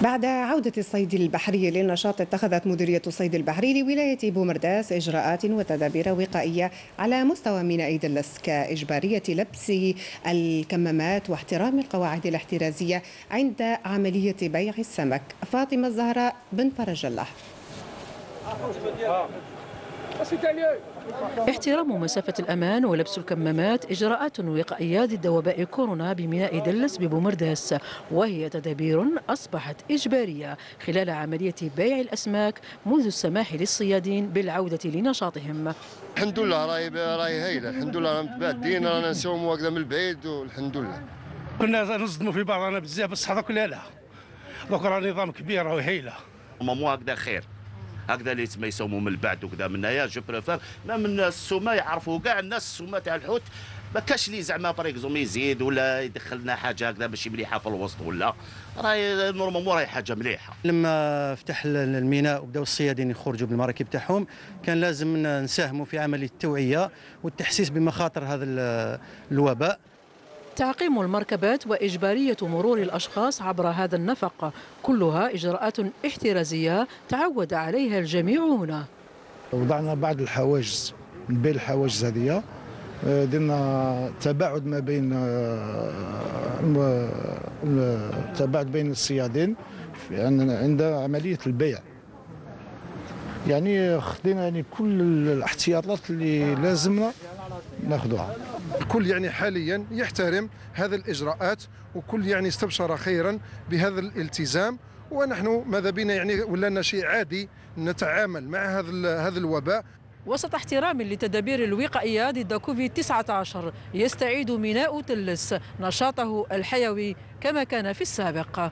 بعد عودة الصيد البحري للنشاط اتخذت مديرية الصيد البحري لولاية بومرداس إجراءات وتدابير وقائية على مستوى ميناء دلس كإجبارية لبس الكمامات واحترام القواعد الاحترازية عند عملية بيع السمك. فاطمة الزهراء بن فرج الله. احترام مسافة الأمان ولبس الكمامات إجراءات وقائية ضد وباء كورونا بميناء دلس ببومرداس وهي تدابير أصبحت إجبارية خلال عملية بيع الأسماك منذ السماح للصيادين بالعودة لنشاطهم. الحمد لله راهي راهي هايلة. الحمد لله رانا متباعدين رانا نسوموا هكذا من البعيد والحمد لله. كنا نصدموا في بعضنا بزاف بصح دوك لا لا. دوك راه نظام كبير راهي هايلة. مو هكذا خير. هكذا اللي تسمى يسوموا من البعد وكذا من هنايا je préfère. ما من السومة يعرفوا كاع الناس السومة تاع الحوت. ما كاش اللي زعما par exemple يزيد ولا يدخل لنا حاجة هكذا ماشي مليحه في الوسط ولا. راهي normalement راهي حاجة مليحة. لما فتح الميناء وبداو الصيادين يخرجوا بالمراكب تاعهم كان لازم نساهموا في عملية التوعية والتحسيس بمخاطر هذا الوباء. تعقيم المركبات وإجبارية مرور الأشخاص عبر هذا النفق. كلها إجراءات احترازية تعود عليها الجميع هنا. وضعنا بعض الحواجز من بين الحواجز هذه درنا تباعد ما بين التباعد بين الصيادين عند عملية البيع. يعني خدينا يعني كل الاحتياطات اللي لازمنا ناخذها الكل يعني حاليا يحترم هذه الإجراءات وكل يعني استبشر خيرا بهذا الالتزام. ونحن ماذا بنا يعني ولانا شيء عادي نتعامل مع هذا هذا الوباء. وسط احترام لتدابير الوقائية ضد كوفيد 19 يستعيد ميناء تلس نشاطه الحيوي كما كان في السابق.